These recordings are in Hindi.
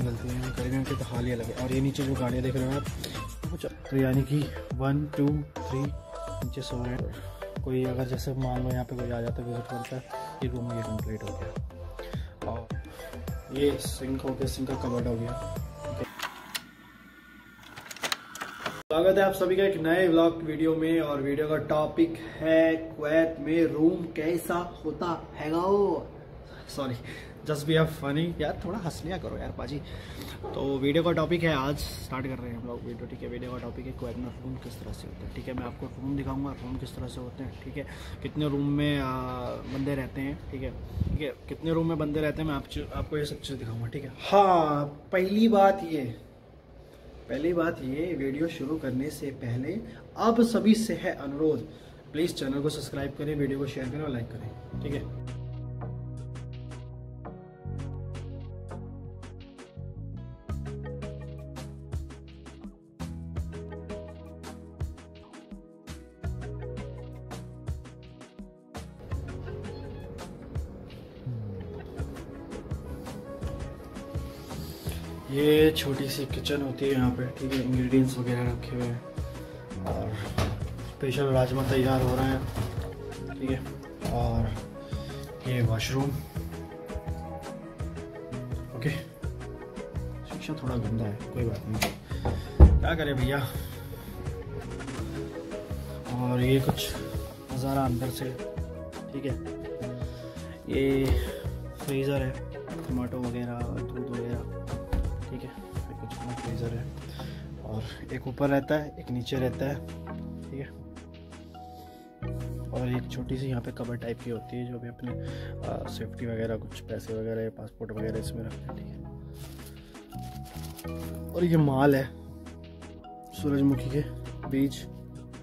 गलती है। करेंगे तो हाल ही अलग है। और ये नीचे जो गाड़ियाँ देख रहे हो आप तो यानी कि वन टू थ्री नीचे सो रहे कोई अगर जैसे मान लो यहाँ पे कोई आ जाता है विज़िट करता है, ये रूम ये कंप्लीट हो गया। और ये सिंक हो गया सिंक का कवर्ड हो गया। स्वागत है आप सभी का एक नए व्लॉग वीडियो में। और वीडियो का टॉपिक है कुवैत में रूम कैसा होता है सॉरी जस्ट बी फनी यार थोड़ा हंस लिया करो यार पाजी। तो वीडियो का टॉपिक है आज स्टार्ट कर रहे हैं हम लोग वीडियो ठीक है? वीडियो का टॉपिक है में रूम किस तरह से होते हैं ठीक है? मैं आपको रूम दिखाऊँगा रूम किस तरह से होते हैं ठीक है? कितने रूम में बंदे रहते हैं ठीक है? ठीक है? कितने रूम में बंदे रहते हैं मैं आप, आपको ये सब चीज़ दिखाऊँगा ठीक है? हाँ पहली बात ये पहली बात ये वीडियो शुरू करने से पहले आप सभी से है अनुरोध प्लीज़ चैनल को सब्सक्राइब करें वीडियो को शेयर करें और लाइक करें ठीक है? ये छोटी सी किचन होती है यहाँ पे, ठीक है? इंग्रेडिएंट्स वगैरह रखे हुए हैं। और स्पेशल राजमा तैयार हो रहा है, ठीक है? और ये वॉशरूम ओके शिक्षा थोड़ा गंदा है, कोई बात नहीं। क्या करें भैया? और ये कुछ नज़ारा अंदर से, ठीक है? ये फ्रीज़र है टमाटो वगैरह, दूध वगैरह। ठीक है। फिर कुछ अपना फ्रीज़र है। और एक ऊपर रहता है, एक नीचे रहता है, ठीक है। और एक छोटी सी यहाँ पे कवर टाइप की होती है, जो भी अपने सेफ्टी वगैरह, कुछ पैसे वगैरह पासपोर्ट वगैरह इसमें रखते हैं, ठीक है। और ये माल है, सूरजमुखी के बीज,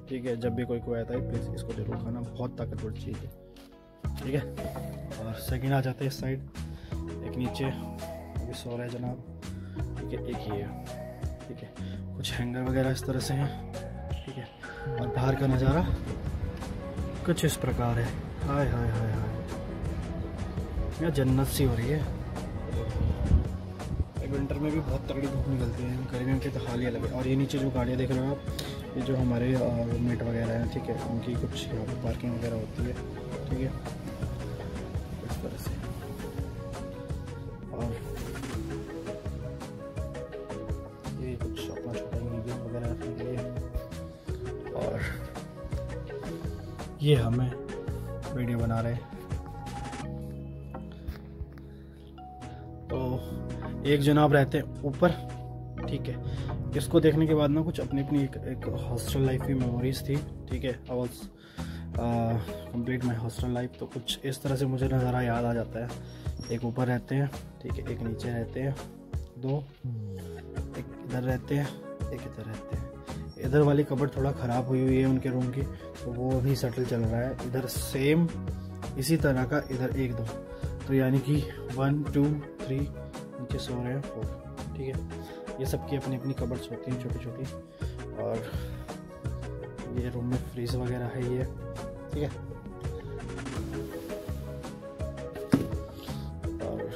ठीक है। जब भी कोई कोई आता है प्लीज़ इसको ज़रूर खाना, बहुत ताकतवर चीज़ है, ठीक है। और सेकेंड आ जाते हैं इस साइड एक नीचे अभी सो रहा है जनाब। ठीक है, एक ये, ठीक है। कुछ हैंगर वगैरह इस तरह से हैं, ठीक है। और बाहर का नज़ारा कुछ इस प्रकार है। हाय हाय हाय हाय। यहाँ जन्नत सी हो रही है। विंटर में भी बहुत तगड़ी धूप निकलती है, गर्मियों की तो हाल ही अलग है। और ये नीचे जो गाड़ियाँ देख रहे हो आप, ये जो हमारे रूममेट वगैरह हैं, ठीक है, उनकी कुछ यहाँ पर पार्किंग वगैरह होती है, ठीक है। इस तरह से। ये हमें वीडियो बना रहे तो एक जनाब रहते हैं ऊपर ठीक है। इसको देखने के बाद ना कुछ अपनी अपनी एक, एक हॉस्टल लाइफ की मेमोरीज थी ठीक है। I was complete my hostel life तो कुछ इस तरह से मुझे नज़ारा याद आ जाता है। एक ऊपर रहते हैं ठीक है एक नीचे रहते हैं दो एक इधर रहते हैं एक इधर रहते हैं। इधर वाली कबर थोड़ा ख़राब हुई हुई है उनके रूम की तो वो भी सेटल चल रहा है। इधर सेम इसी तरह का इधर एक दो। तो यानी कि वन टू थ्री नीचे सो रहे हैं फोर ठीक है? ये सब की अपनी अपनी कबर्स होती हैं छोटी छोटी और ये रूम में फ्रीज वगैरह है ये ठीक है? और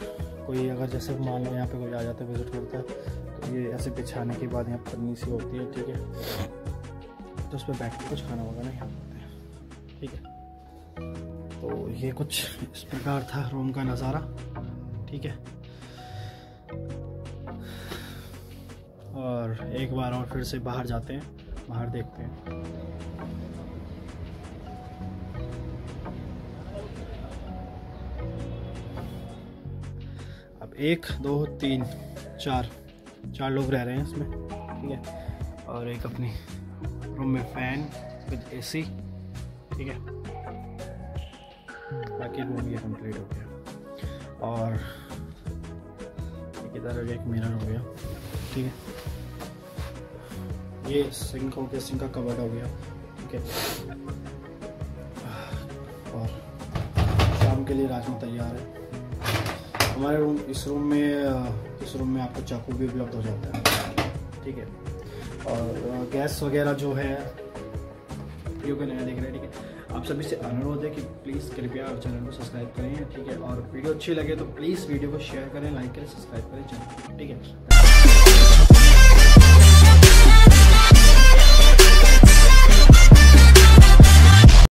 कोई अगर जैसे मान लो यहाँ पे कोई आ जाता है विज़िट करता है ये ऐसे बिछाने के बाद यहाँ पन्नी सी होती है, ठीक है? तो उस पर बैठ के कुछ खाना वगैरह यहाँ होते हैं ठीक है? तो ये कुछ इस प्रकार था रूम का नज़ारा, ठीक है? और एक बार और फिर से बाहर जाते हैं, बाहर देखते हैं। अब एक, दो, तीन, चार। चार लोग रह रहे हैं इसमें, ठीक है? और एक अपनी रूम में फ़ैन विद एसी ठीक है? बाकी रूम ये कंप्लीट हो गया। और एक इधर एक मिरर हो गया, ठीक है? ये सिंक हो गया सिंक का कवर हो गया, ठीक है? और शाम के लिए राजमा तैयार है। हमारे रूम इस रूम में इस रूम में आपको चाकू भी उपलब्ध हो जाता है। ठीक है? और गैस वगैरह जो है वीडियो का नया देख रहे हैं, ठीक है? आप सभी से अनुरोध है कि प्लीज़ कृपया चैनल को सब्सक्राइब करें, ठीक है? और वीडियो अच्छी लगे तो प्लीज़ वीडियो को शेयर करें लाइक करें सब्सक्राइब करें चैनल ठीक है?